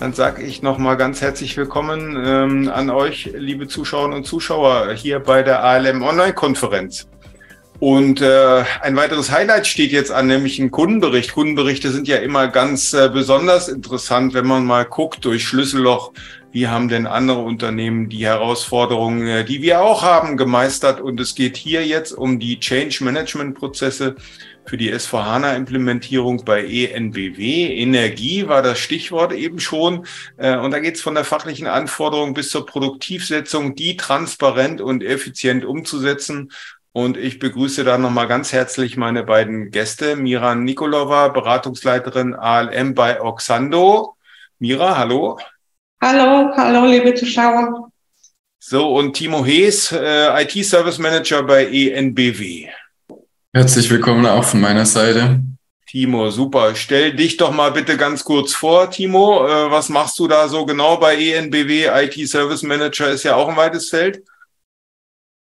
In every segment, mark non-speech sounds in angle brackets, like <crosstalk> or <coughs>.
Dann sage ich nochmal ganz herzlich willkommen ähm, an euch, liebe Zuschauerinnen und Zuschauer, hier bei der ALM Online-Konferenz. Und äh, ein weiteres Highlight steht jetzt an, nämlich ein Kundenbericht. Kundenberichte sind ja immer ganz äh, besonders interessant, wenn man mal guckt durch Schlüsselloch, wie haben denn andere Unternehmen die Herausforderungen, äh, die wir auch haben, gemeistert. Und es geht hier jetzt um die Change Management Prozesse für die S4HANA-Implementierung bei ENBW. Energie war das Stichwort eben schon. Äh, und da geht es von der fachlichen Anforderung bis zur Produktivsetzung, die transparent und effizient umzusetzen. Und ich begrüße da nochmal ganz herzlich meine beiden Gäste, Mira Nikolova, Beratungsleiterin ALM bei Oxando. Mira, hallo. Hallo, hallo, liebe Zuschauer. So, und Timo Hees, äh, IT-Service Manager bei ENBW. Herzlich willkommen auch von meiner Seite. Timo, super. Stell dich doch mal bitte ganz kurz vor, Timo. Äh, was machst du da so genau bei ENBW? IT Service Manager ist ja auch ein weites Feld.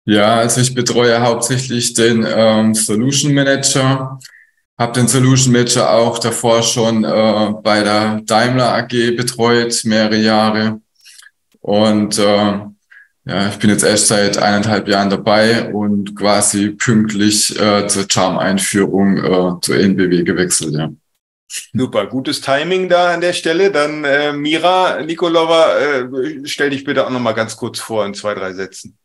Ja, also ich betreue hauptsächlich den ähm, Solution Manager, habe den Solution Manager auch davor schon äh, bei der Daimler AG betreut, mehrere Jahre. Und äh, ja, ich bin jetzt erst seit eineinhalb Jahren dabei und quasi pünktlich äh, zur Charm-Einführung äh, zur NBW gewechselt, ja. Super, gutes Timing da an der Stelle. Dann äh, Mira Nikolova, äh, stell dich bitte auch noch mal ganz kurz vor in zwei, drei Sätzen.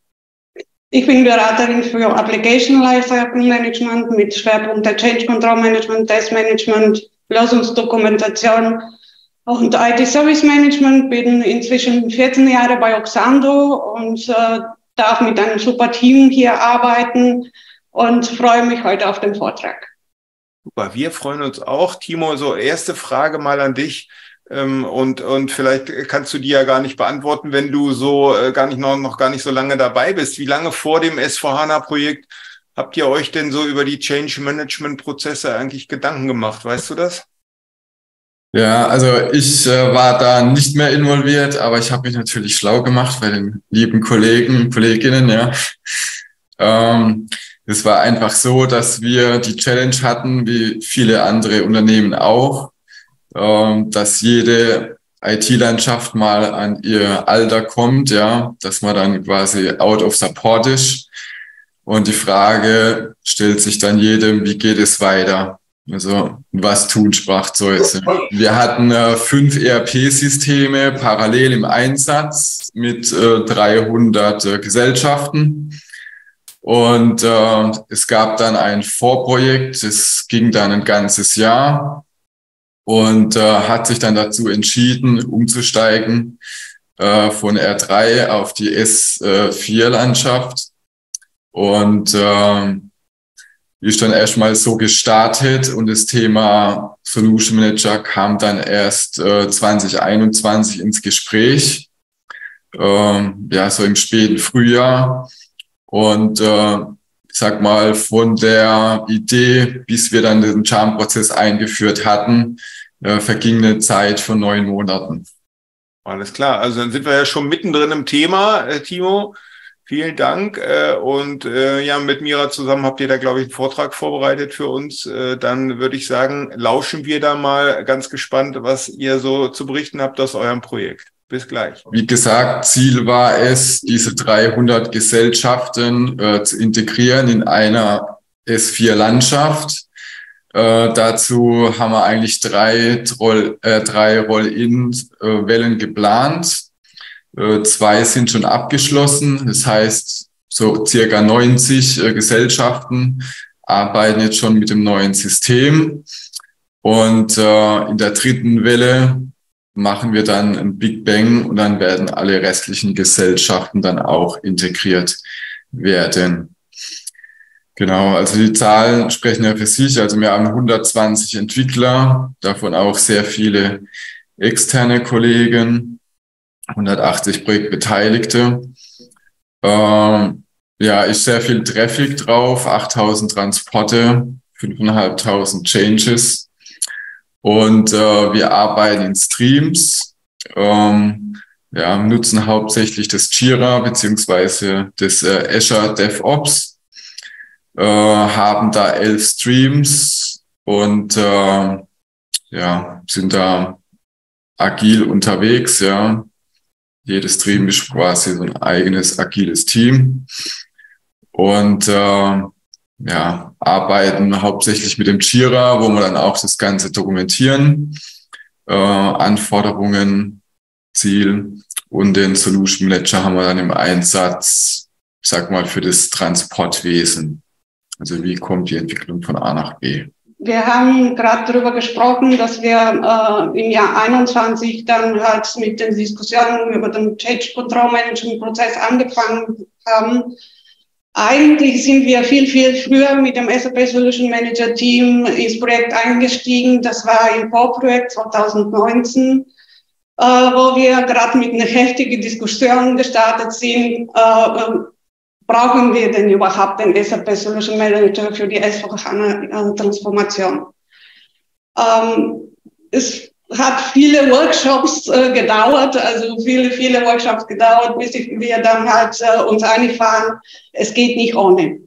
Ich bin Beraterin für Application Lifecycle Management mit Schwerpunkt der Change Control Management, Test Management, Lösungsdokumentation und IT Service Management bin inzwischen 14 Jahre bei Oxando und äh, darf mit einem super Team hier arbeiten und freue mich heute auf den Vortrag. Super, wir freuen uns auch. Timo, so erste Frage mal an dich. Ähm, und, und vielleicht kannst du die ja gar nicht beantworten, wenn du so äh, gar nicht noch, noch gar nicht so lange dabei bist. Wie lange vor dem S4HANA-Projekt habt ihr euch denn so über die Change Management Prozesse eigentlich Gedanken gemacht? Weißt du das? Ja, also ich äh, war da nicht mehr involviert, aber ich habe mich natürlich schlau gemacht bei den lieben Kollegen, Kolleginnen, ja. Ähm, es war einfach so, dass wir die Challenge hatten, wie viele andere Unternehmen auch, ähm, dass jede IT-Landschaft mal an ihr Alter kommt, ja, dass man dann quasi out of support ist. Und die Frage stellt sich dann jedem, wie geht es weiter? Also was tun, sprach Zeus. Wir hatten äh, fünf ERP-Systeme parallel im Einsatz mit äh, 300 äh, Gesellschaften. Und äh, es gab dann ein Vorprojekt, das ging dann ein ganzes Jahr und äh, hat sich dann dazu entschieden, umzusteigen äh, von R3 auf die S4-Landschaft. Und äh, ist dann erstmal so gestartet und das Thema Solution Manager kam dann erst äh, 2021 ins Gespräch, ähm, ja, so im späten Frühjahr. Und äh, ich sag mal, von der Idee, bis wir dann den Charm-Prozess eingeführt hatten, äh, verging eine Zeit von neun Monaten. Alles klar, also dann sind wir ja schon mittendrin im Thema, äh, Timo. Vielen Dank. Äh, und äh, ja, mit Mira zusammen habt ihr da, glaube ich, einen Vortrag vorbereitet für uns. Äh, dann würde ich sagen, lauschen wir da mal ganz gespannt, was ihr so zu berichten habt aus eurem Projekt. Bis gleich. Wie gesagt, Ziel war es, diese 300 Gesellschaften äh, zu integrieren in einer S4-Landschaft. Äh, dazu haben wir eigentlich drei, Roll, äh, drei Roll-In-Wellen geplant. Äh, zwei sind schon abgeschlossen. Das heißt, so circa 90 äh, Gesellschaften arbeiten jetzt schon mit dem neuen System. Und äh, in der dritten Welle machen wir dann ein Big Bang und dann werden alle restlichen Gesellschaften dann auch integriert werden. Genau, also die Zahlen sprechen ja für sich. Also wir haben 120 Entwickler, davon auch sehr viele externe Kollegen. 180 Projektbeteiligte. Ähm, ja, ist sehr viel Traffic drauf, 8000 Transporte, 5500 Changes. Und äh, wir arbeiten in Streams, ähm, ja, nutzen hauptsächlich das Jira beziehungsweise das äh, Azure DevOps, äh, haben da elf Streams und äh, ja, sind da agil unterwegs, ja. Jedes Stream ist quasi so ein eigenes agiles Team. Und äh, ja, arbeiten hauptsächlich mit dem Jira, wo wir dann auch das Ganze dokumentieren, äh, Anforderungen, Ziel und den Solution Manager haben wir dann im Einsatz, ich sag mal, für das Transportwesen. Also wie kommt die Entwicklung von A nach B? Wir haben gerade darüber gesprochen, dass wir äh, im Jahr 21 dann halt mit den Diskussionen über den Change Control Management Prozess angefangen haben. Eigentlich sind wir viel, viel früher mit dem SAP Solution Manager Team ins Projekt eingestiegen. Das war im Vorprojekt 2019, äh, wo wir gerade mit einer heftigen Diskussion gestartet sind. Äh, brauchen wir denn überhaupt den SAP Solution Manager für die S4HANA-Transformation? Ähm, es hat viele Workshops äh, gedauert, also viele, viele Workshops gedauert, bis wir dann halt äh, uns einig waren, es geht nicht ohne.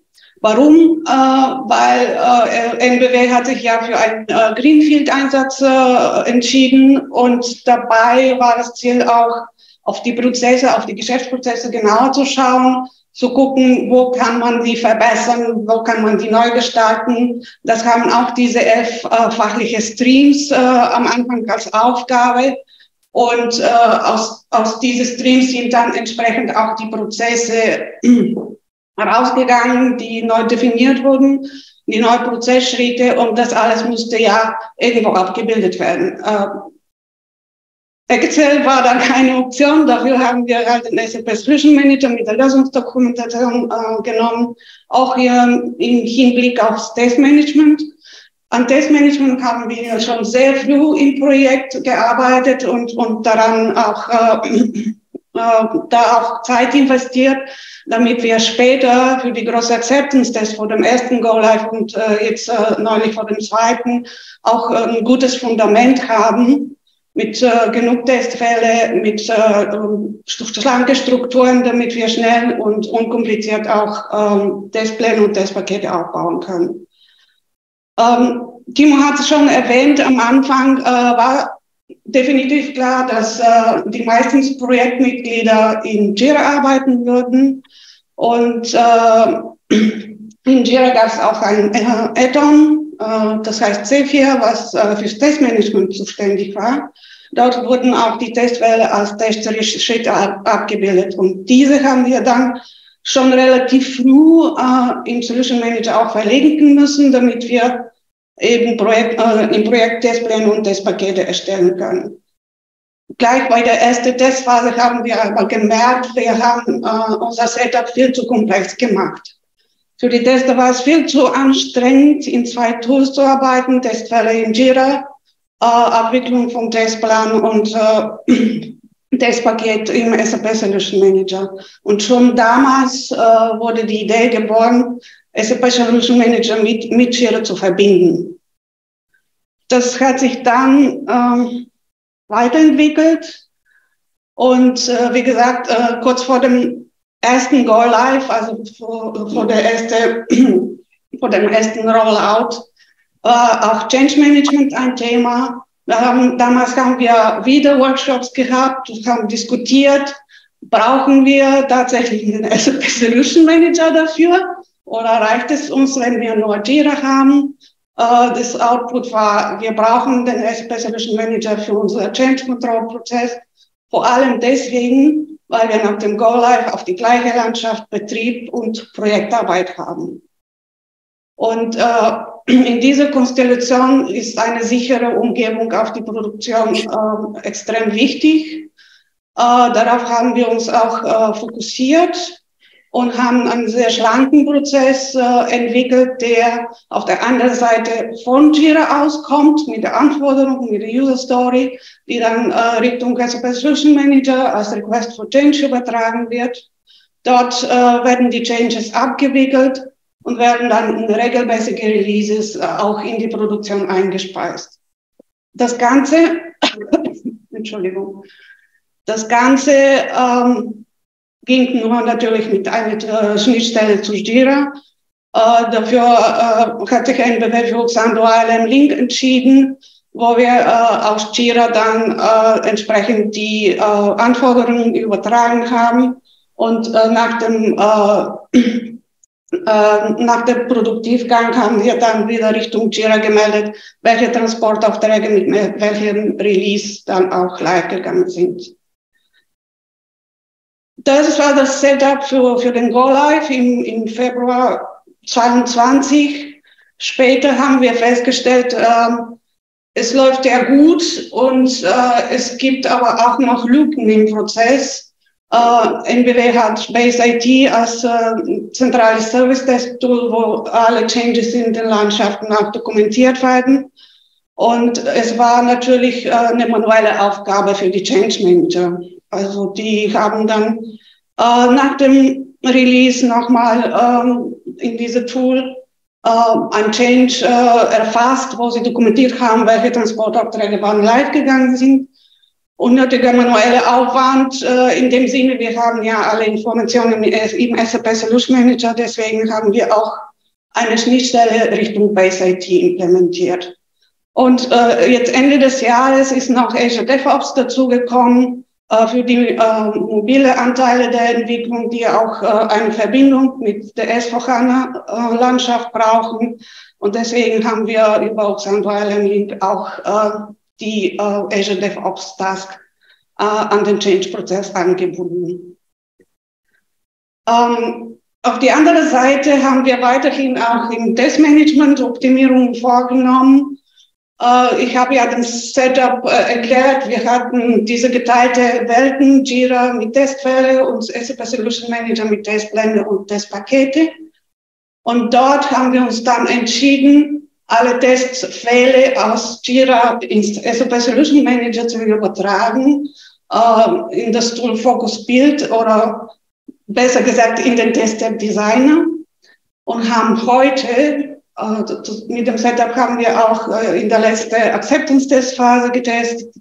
Warum? Äh, weil äh, NBW hat sich ja für einen äh, Greenfield-Einsatz äh, entschieden und dabei war das Ziel auch, auf die Prozesse, auf die Geschäftsprozesse genauer zu schauen, zu gucken, wo kann man die verbessern, wo kann man die neu gestalten. Das haben auch diese elf äh, fachliche Streams äh, am Anfang als Aufgabe. Und äh, aus, aus diesen Streams sind dann entsprechend auch die Prozesse <clears throat> herausgegangen, die neu definiert wurden, die neuen Prozessschritte und das alles musste ja irgendwo abgebildet werden. Äh, Excel war dann keine Option. Dafür haben wir halt den SAP Solution Manager mit der Lösungsdokumentation äh, genommen, auch hier im Hinblick aufs Testmanagement. An Testmanagement haben wir schon sehr früh im Projekt gearbeitet und, und daran auch, äh, äh, da auch Zeit investiert, damit wir später für die große Acceptance-Test vor dem ersten Go-Live und äh, jetzt äh, neulich vor dem zweiten auch ein gutes Fundament haben mit äh, genug Testfälle, mit äh, schlanke Strukturen, damit wir schnell und unkompliziert auch ähm, Testpläne und Testpakete aufbauen können. Ähm, Timo hat es schon erwähnt, am Anfang äh, war definitiv klar, dass äh, die meisten Projektmitglieder in Jira arbeiten würden. Und äh, <clears throat> in Jira gab es auch ein äh, Add-on, das heißt C4, was äh, fürs Testmanagement zuständig war. Dort wurden auch die Testfälle als Testschritte abgebildet. Und diese haben wir dann schon relativ früh äh, im Solution Manager auch verlinken müssen, damit wir eben Projekt, äh, im Projekt Testpläne und Testpakete erstellen können. Gleich bei der ersten Testphase haben wir aber gemerkt, wir haben äh, unser Setup viel zu komplex gemacht. Für die Tester war es viel zu anstrengend, in zwei Tools zu arbeiten, Testfälle in Jira, äh, Abwicklung vom Testplan und äh, <clears throat> Testpaket im SAP Solution Manager. Und schon damals äh, wurde die Idee geboren, SAP Solution Manager mit, mit Jira zu verbinden. Das hat sich dann äh, weiterentwickelt und äh, wie gesagt, äh, kurz vor dem ersten Go Live, also vor, vor, der erste, <clears throat> vor dem ersten Rollout, war auch Change Management ein Thema. Haben, damals haben wir wieder Workshops gehabt haben diskutiert, brauchen wir tatsächlich einen <laughs> SAP Solution Manager dafür oder reicht es uns, wenn wir nur Jira haben? Uh, das Output war, wir brauchen den SAP Solution Manager für unser Change Control Prozess. Vor allem deswegen, weil wir nach dem Go Live auf die gleiche Landschaft Betrieb und Projektarbeit haben. Und äh, in dieser Konstellation ist eine sichere Umgebung auf die Produktion äh, extrem wichtig. Äh, darauf haben wir uns auch äh, fokussiert und haben einen sehr schlanken Prozess äh, entwickelt, der auf der anderen Seite von Jira auskommt, mit der Anforderung, mit der User Story, die dann äh, Richtung SAP Solution Manager als Request for Change übertragen wird. Dort äh, werden die Changes abgewickelt und werden dann in regelmäßige Releases äh, auch in die Produktion eingespeist. Das Ganze, <coughs> Entschuldigung, das Ganze ähm, ging nur natürlich mit einer äh, Schnittstelle zu Jira. Äh, dafür äh, hat sich Xando ALM Link entschieden. wo wir aus Jira dann entsprechend die Anforderungen übertragen haben und nach dem nach dem Produktivgang haben wir dann wieder Richtung Jira gemeldet, welche Transportaufträge mit welchem Release dann auch live gegangen sind. Das war das Setup für, für den Go Live im, im Februar 22. Später haben wir festgestellt, äh, es läuft ja gut und äh, es gibt aber auch noch Lücken im Prozess. Uh, NBW hat Base IT als uh, zentrales Service Desk Tool, wo alle Changes in den Landschaften auch dokumentiert werden. Und es war natürlich uh, eine manuelle Aufgabe für die Change Manager. Also die haben dann nach dem Release nochmal in diese Tool ein Change erfasst, wo sie dokumentiert haben, welche Transportaufträge wann live gegangen sind unnötiger manueller Aufwand äh, in dem Sinne, wir haben ja alle Informationen im SAP Solution Manager, deswegen haben wir auch eine Schnittstelle Richtung Base IT implementiert. Und äh, jetzt Ende des Jahres ist noch Azure DevOps dazugekommen äh, für die äh, mobile Anteile der Entwicklung, die auch äh, eine Verbindung mit der S4HANA-Landschaft äh, brauchen. Und deswegen haben wir über Oxandro Link auch äh, die äh, Azure DevOps Task äh, an den Change-Prozess angebunden. Ähm, auf die andere Seite haben wir weiterhin auch im Testmanagement Optimierungen vorgenommen. Äh, ich habe ja das Setup äh, erklärt. Wir hatten diese geteilte Welten, Jira mit Testfälle und SAP Solution Manager mit Testpläne und Testpakete. Und dort haben wir uns dann entschieden, alle Testfälle aus Jira ins SAP Solution Manager zu übertragen, äh, in das Tool Focus Build oder besser gesagt in den Test Designer und haben heute, mit dem Setup haben wir auch äh, in der letzten Acceptance Test Phase getestet,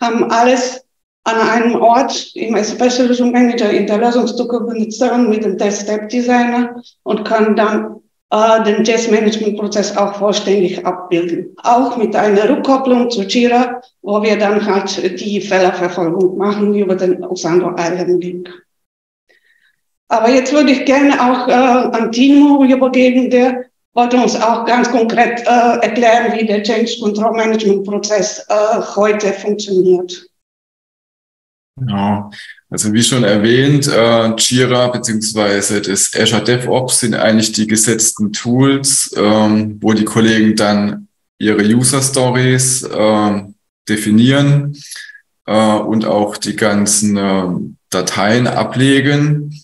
haben alles an einem Ort im Solution Manager in der Lösungsdokumentation mit dem Test Step Designer und können dann äh, den Testmanagement-Prozess auch vollständig abbilden. Auch mit einer Rückkopplung zu Jira, wo wir dann halt die Fehlerverfolgung machen über den Osando Island Link. Aber jetzt würde ich gerne auch äh, an Timo übergeben, der wollte uns auch ganz konkret äh, erklären, wie der Change Control Management Prozess äh, heute funktioniert. Genau. Also wie schon erwähnt, äh, Jira beziehungsweise das Azure DevOps sind eigentlich die gesetzten Tools, ähm, wo die Kollegen dann ihre User Stories äh, definieren äh, und auch die ganzen äh, Dateien ablegen.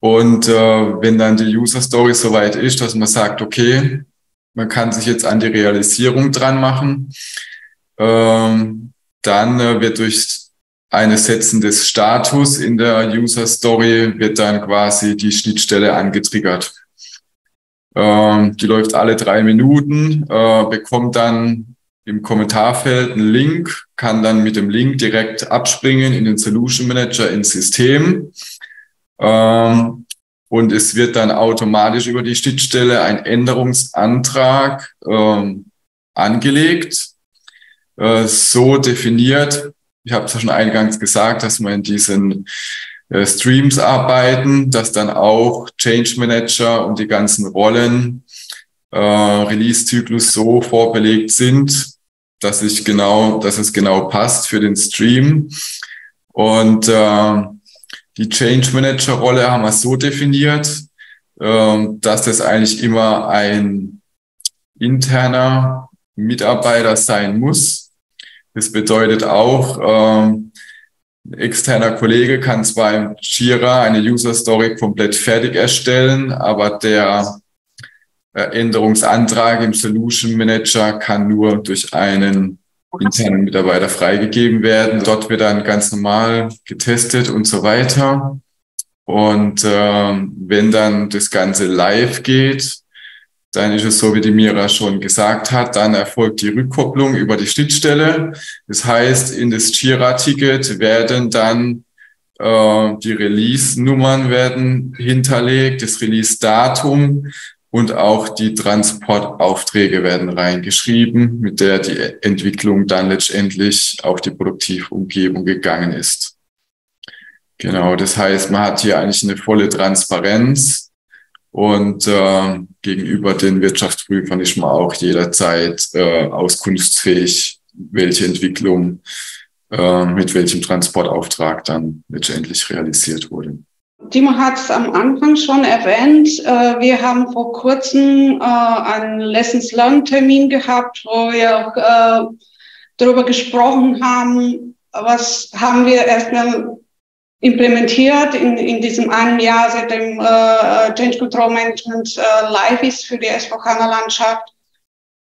Und äh, wenn dann die User Story soweit ist, dass man sagt, okay, man kann sich jetzt an die Realisierung dran machen, ähm, dann äh, wird durch eines Setzen des Status in der User Story wird dann quasi die Schnittstelle angetriggert. Ähm, die läuft alle drei Minuten, äh, bekommt dann im Kommentarfeld einen Link, kann dann mit dem Link direkt abspringen in den Solution Manager ins System. Ähm, und es wird dann automatisch über die Schnittstelle ein Änderungsantrag ähm, angelegt, äh, so definiert, ich habe es ja schon eingangs gesagt, dass wir in diesen äh, Streams arbeiten, dass dann auch Change Manager und die ganzen Rollen äh, Release-Zyklus so vorbelegt sind, dass ich genau, dass es genau passt für den Stream. Und äh, die Change Manager Rolle haben wir so definiert, äh, dass das eigentlich immer ein interner Mitarbeiter sein muss, das bedeutet auch, ähm, ein externer Kollege kann zwar im Jira eine User Story komplett fertig erstellen, aber der äh, Änderungsantrag im Solution Manager kann nur durch einen internen Mitarbeiter freigegeben werden. Dort wird dann ganz normal getestet und so weiter. Und äh, wenn dann das Ganze live geht, dann ist es so, wie die Mira schon gesagt hat, dann erfolgt die Rückkopplung über die Schnittstelle. Das heißt, in das Jira-Ticket werden dann äh, die Release-Nummern werden hinterlegt, das Release-Datum und auch die Transportaufträge werden reingeschrieben, mit der die Entwicklung dann letztendlich auf die Produktivumgebung gegangen ist. Genau, das heißt, man hat hier eigentlich eine volle Transparenz und äh, gegenüber den Wirtschaftsprüfern ist man auch jederzeit äh, auskunftsfähig, welche Entwicklung äh, mit welchem Transportauftrag dann letztendlich realisiert wurde. Timo hat es am Anfang schon erwähnt. Äh, wir haben vor kurzem äh, einen Lessons Learned Termin gehabt, wo wir auch äh, darüber gesprochen haben, was haben wir erstmal implementiert in, in diesem einen Jahr, seitdem äh, Change Control Management live ist für die SVH-Landschaft.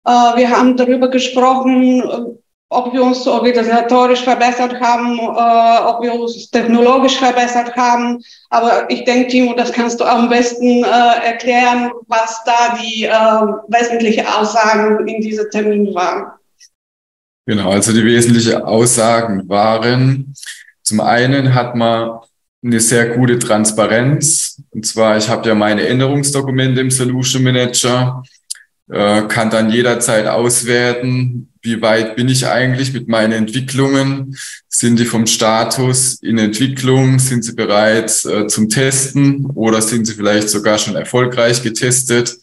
Äh, wir haben darüber gesprochen, ob wir uns organisatorisch verbessert haben, äh, ob wir uns technologisch verbessert haben. Aber ich denke, Timo, das kannst du am besten äh, erklären, was da die äh, wesentlichen Aussagen in diesem Termin waren. Genau, also die wesentlichen Aussagen waren, zum einen hat man eine sehr gute Transparenz. Und zwar, ich habe ja meine Änderungsdokumente im Solution Manager, äh, kann dann jederzeit auswerten, wie weit bin ich eigentlich mit meinen Entwicklungen? Sind die vom Status in Entwicklung? Sind sie bereit äh, zum Testen oder sind sie vielleicht sogar schon erfolgreich getestet?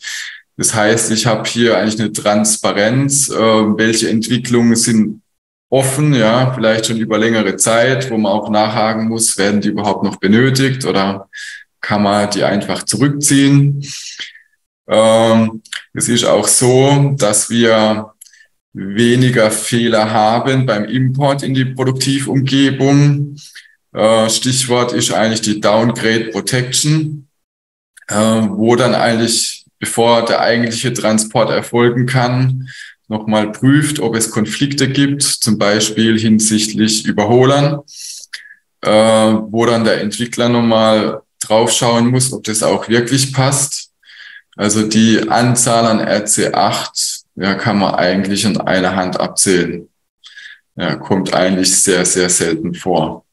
Das heißt, ich habe hier eigentlich eine Transparenz, äh, welche Entwicklungen sind offen, ja, vielleicht schon über längere Zeit, wo man auch nachhaken muss, werden die überhaupt noch benötigt oder kann man die einfach zurückziehen? Ähm, es ist auch so, dass wir weniger Fehler haben beim Import in die Produktivumgebung. Äh, Stichwort ist eigentlich die Downgrade Protection, äh, wo dann eigentlich, bevor der eigentliche Transport erfolgen kann, nochmal prüft, ob es Konflikte gibt, zum Beispiel hinsichtlich Überholern, äh, wo dann der Entwickler nochmal draufschauen muss, ob das auch wirklich passt. Also die Anzahl an RC8 ja, kann man eigentlich in einer Hand abzählen. Ja, kommt eigentlich sehr, sehr selten vor.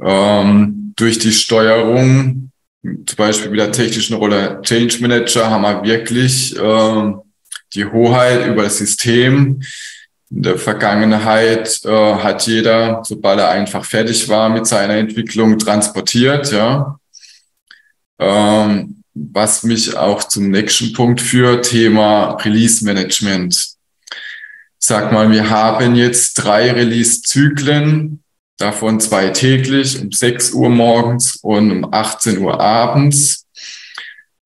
Ähm, durch die Steuerung, zum Beispiel mit der technischen Rolle Change Manager, haben wir wirklich ähm, die Hoheit über das System. In der Vergangenheit äh, hat jeder, sobald er einfach fertig war mit seiner Entwicklung, transportiert. Ja. Ähm, was mich auch zum nächsten Punkt führt, Thema Release Management. Sag mal, wir haben jetzt drei Release-Zyklen, davon zwei täglich um 6 Uhr morgens und um 18 Uhr abends.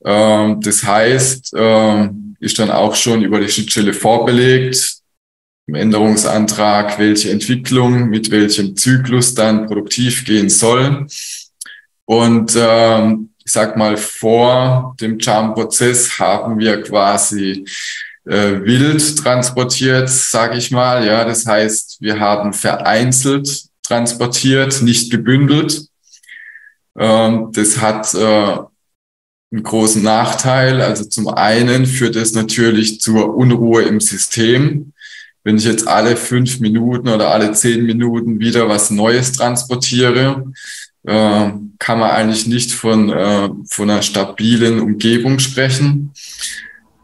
Ähm, das heißt, ähm, ist dann auch schon über die Schnittstelle vorbelegt, im Änderungsantrag, welche Entwicklung mit welchem Zyklus dann produktiv gehen soll. Und ähm, ich sag mal, vor dem Charm-Prozess haben wir quasi äh, wild transportiert, sage ich mal. Ja, das heißt, wir haben vereinzelt transportiert, nicht gebündelt. Ähm, das hat äh, einen großen Nachteil. Also zum einen führt es natürlich zur Unruhe im System. Wenn ich jetzt alle fünf Minuten oder alle zehn Minuten wieder was Neues transportiere, äh, kann man eigentlich nicht von, äh, von einer stabilen Umgebung sprechen.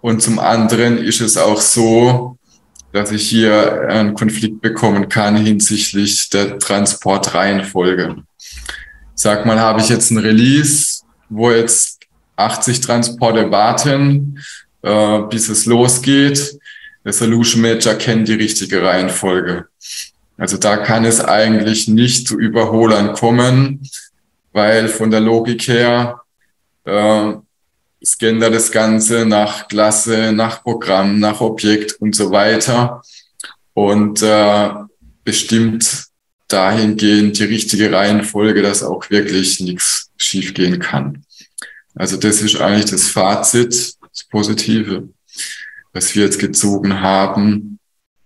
Und zum anderen ist es auch so, dass ich hier einen Konflikt bekommen kann hinsichtlich der Transportreihenfolge. Sag mal, habe ich jetzt ein Release, wo jetzt 80 Transporte warten, äh, bis es losgeht. Der Solution Manager kennt die richtige Reihenfolge. Also da kann es eigentlich nicht zu Überholern kommen, weil von der Logik her äh, scannt er das Ganze nach Klasse, nach Programm, nach Objekt und so weiter und äh, bestimmt dahingehend die richtige Reihenfolge, dass auch wirklich nichts schiefgehen kann. Also das ist eigentlich das Fazit, das Positive, was wir jetzt gezogen haben,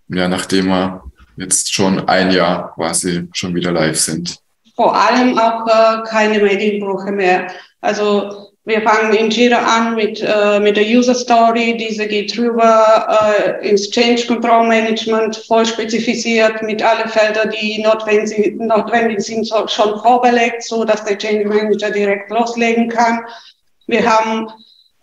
ja, nachdem wir jetzt schon ein Jahr quasi schon wieder live sind. Vor allem auch äh, keine Medienbrüche mehr. Also wir fangen in Jira an mit, äh, mit der User Story. Diese geht rüber äh, ins Change Control Management, voll spezifiziert mit allen Feldern, die notwendig, notwendig sind, so, schon vorbelegt, so dass der Change Manager direkt loslegen kann. Wir haben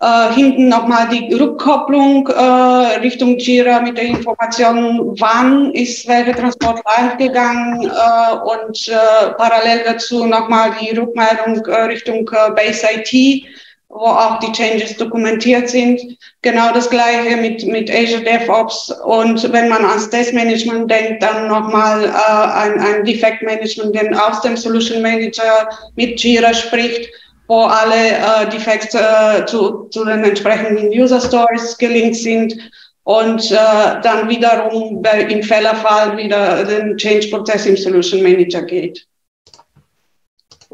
äh, hinten nochmal die Rückkopplung äh, Richtung Jira mit der Information, wann ist welcher Transport live gegangen äh, und äh, parallel dazu nochmal die Rückmeldung äh, Richtung äh, Base IT, wo auch die Changes dokumentiert sind. Genau das gleiche mit, mit Azure DevOps. Und wenn man ans Testmanagement denkt, dann nochmal äh, ein, ein Defect Management, denn aus dem Solution Manager mit Jira spricht wo alle äh, Defects äh, zu, zu den entsprechenden User Stories gelinkt sind und äh, dann wiederum im Fällerfall wieder den Change-Prozess im Solution Manager geht.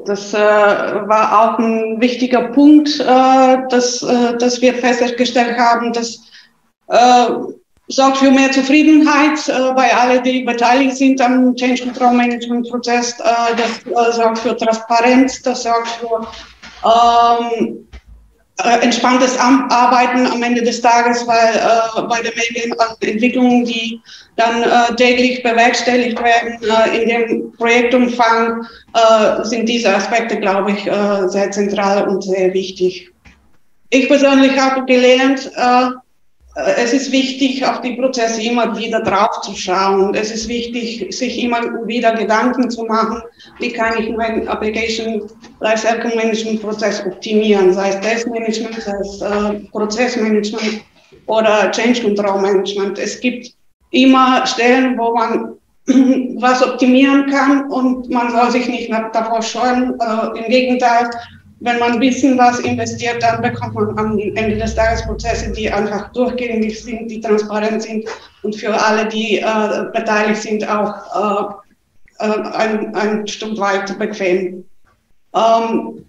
Das äh, war auch ein wichtiger Punkt, äh, dass, äh, dass wir festgestellt haben, dass äh, sorgt für mehr Zufriedenheit äh, bei allen, die beteiligt sind am Change Control Management Prozess. Äh, das äh, sorgt für Transparenz, das sorgt für ähm, äh, entspanntes Arbeiten am Ende des Tages, weil äh, bei der Medienentwicklung, die dann äh, täglich bewerkstelligt werden äh, in dem Projektumfang, äh, sind diese Aspekte, glaube ich, äh, sehr zentral und sehr wichtig. Ich persönlich habe gelernt, äh, es ist wichtig, auf die Prozesse immer wieder drauf zu schauen. Es ist wichtig, sich immer wieder Gedanken zu machen, wie kann ich meinen Application Lifecycle Management Prozess optimieren, sei es Testmanagement, sei es äh, Prozessmanagement oder Change Control Management. Es gibt immer Stellen, wo man <clears throat> was optimieren kann und man soll sich nicht davor scheuen. Äh, Im Gegenteil, wenn man bisschen was investiert, dann bekommt man am Ende des Tages Prozesse, die einfach durchgängig sind, die transparent sind und für alle, die äh, beteiligt sind, auch äh, äh, ein, ein Stück weit bequem. Ähm,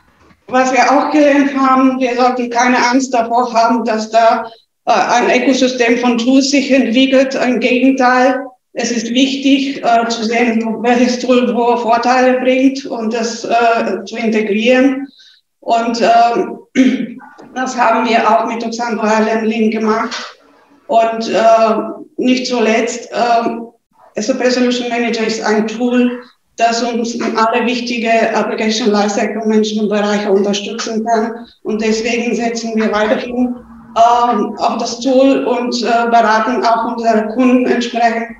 was wir auch gelernt haben, wir sollten keine Angst davor haben, dass da äh, ein Ökosystem von Tools sich entwickelt. Im Gegenteil, es ist wichtig äh, zu sehen, welches Tool wo Vorteile bringt und das äh, zu integrieren. Und ähm, das haben wir auch mit Oxandra Lemlin gemacht. Und äh, nicht zuletzt, äh, SAP Solution Manager ist ein Tool, das uns alle wichtigen Application Lifecycle Management Bereiche unterstützen kann. Und deswegen setzen wir weiterhin äh, auf das Tool und äh, beraten auch unsere Kunden entsprechend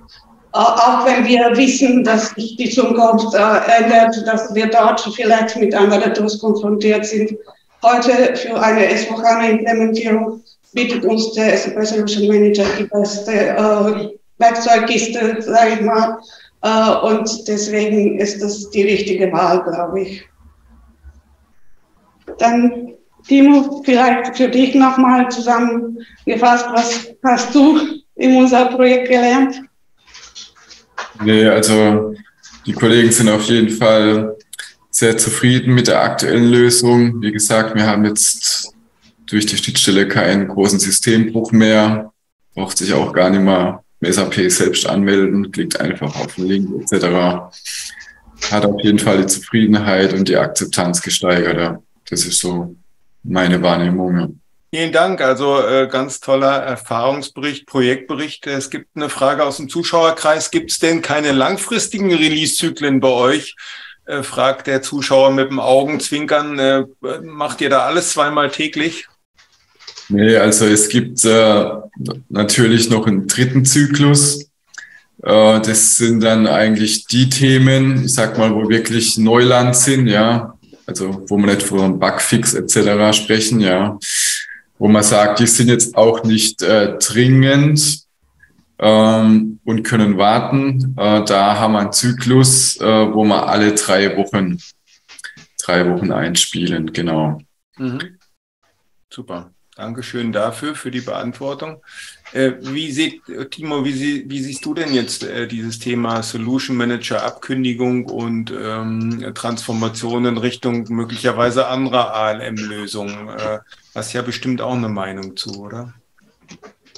auch wenn wir wissen, dass sich die Zukunft äh, ändert, dass wir dort vielleicht mit anderen Tools konfrontiert sind. Heute für eine S4HANA-Implementierung bietet uns der SAP Solution Manager die beste äh, Werkzeugkiste, sage ich mal. Äh, und deswegen ist das die richtige Wahl, glaube ich. Dann, Timo, vielleicht für dich nochmal zusammengefasst, was hast du in unser Projekt gelernt? Nee, also die Kollegen sind auf jeden Fall sehr zufrieden mit der aktuellen Lösung. Wie gesagt, wir haben jetzt durch die Schnittstelle keinen großen Systembruch mehr. Braucht sich auch gar nicht mehr im SAP selbst anmelden, klickt einfach auf den Link etc. Hat auf jeden Fall die Zufriedenheit und die Akzeptanz gesteigert. Das ist so meine Wahrnehmung. Vielen Dank. Also äh, ganz toller Erfahrungsbericht, Projektbericht. Es gibt eine Frage aus dem Zuschauerkreis. Gibt es denn keine langfristigen Release-Zyklen bei euch? Äh, fragt der Zuschauer mit dem Augenzwinkern. Äh, macht ihr da alles zweimal täglich? Nee, also es gibt äh, natürlich noch einen dritten Zyklus. Äh, das sind dann eigentlich die Themen, ich sag mal, wo wirklich Neuland sind, ja. Also wo man nicht von Bugfix etc. sprechen, ja wo man sagt, die sind jetzt auch nicht äh, dringend ähm, und können warten. Äh, da haben wir einen Zyklus, äh, wo wir alle drei Wochen, drei Wochen einspielen, genau. Mhm. Super. Dankeschön dafür, für die Beantwortung. Äh, wie sieht, Timo, wie, sie, wie, siehst du denn jetzt äh, dieses Thema Solution Manager Abkündigung und ähm, Transformation in Richtung möglicherweise anderer ALM-Lösungen? Äh, hast ja bestimmt auch eine Meinung zu, oder?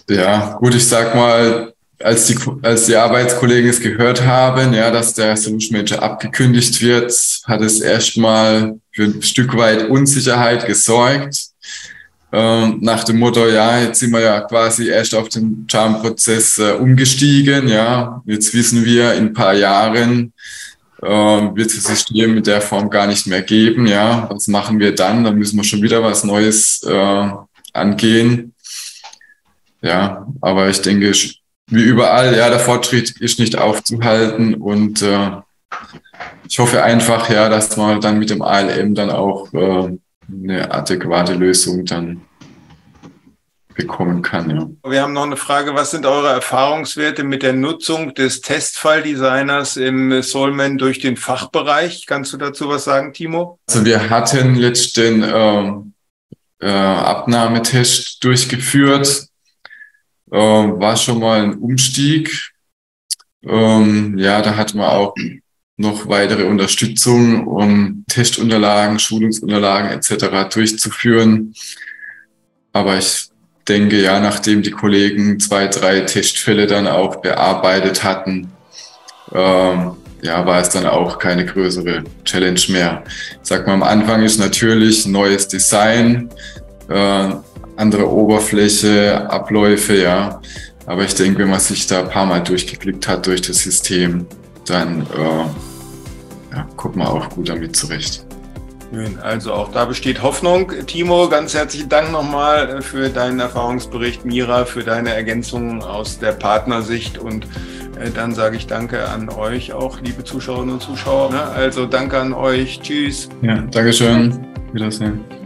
Ja, gut, ich sag mal, als die, als die Arbeitskollegen es gehört haben, ja, dass der Solution Manager abgekündigt wird, hat es erstmal für ein Stück weit Unsicherheit gesorgt ähm, nach dem Motto, ja, jetzt sind wir ja quasi erst auf den Charm-Prozess äh, umgestiegen, ja, jetzt wissen wir, in ein paar Jahren äh, wird das System in der Form gar nicht mehr geben, ja, was machen wir dann? Dann müssen wir schon wieder was Neues äh, angehen. Ja, aber ich denke, wie überall, ja, der Fortschritt ist nicht aufzuhalten und äh, ich hoffe einfach, ja, dass man dann mit dem ALM dann auch äh, eine adäquate Lösung dann bekommen kann. Ja. Wir haben noch eine Frage. Was sind eure Erfahrungswerte mit der Nutzung des Testfalldesigners im Solman durch den Fachbereich? Kannst du dazu was sagen, Timo? Also wir hatten jetzt den äh, äh, Abnahmetest durchgeführt. Äh, war schon mal ein Umstieg. Ähm, ja, da hatten wir auch noch weitere Unterstützung, um Testunterlagen, Schulungsunterlagen etc. durchzuführen. Aber ich denke, ja, nachdem die Kollegen zwei, drei Testfälle dann auch bearbeitet hatten, ähm, ja, war es dann auch keine größere Challenge mehr. sag mal, am Anfang ist natürlich neues Design, äh, andere Oberfläche, Abläufe, ja. Aber ich denke, wenn man sich da ein paar Mal durchgeklickt hat durch das System, dann äh, ja, kommt man auch gut damit zurecht. Also auch da besteht Hoffnung. Timo, ganz herzlichen Dank nochmal für deinen Erfahrungsbericht. Mira, für deine Ergänzungen aus der Partnersicht. Und äh, dann sage ich Danke an euch auch, liebe Zuschauerinnen und Zuschauer. Ne? Also danke an euch. Tschüss. Ja, Dankeschön. Wiedersehen.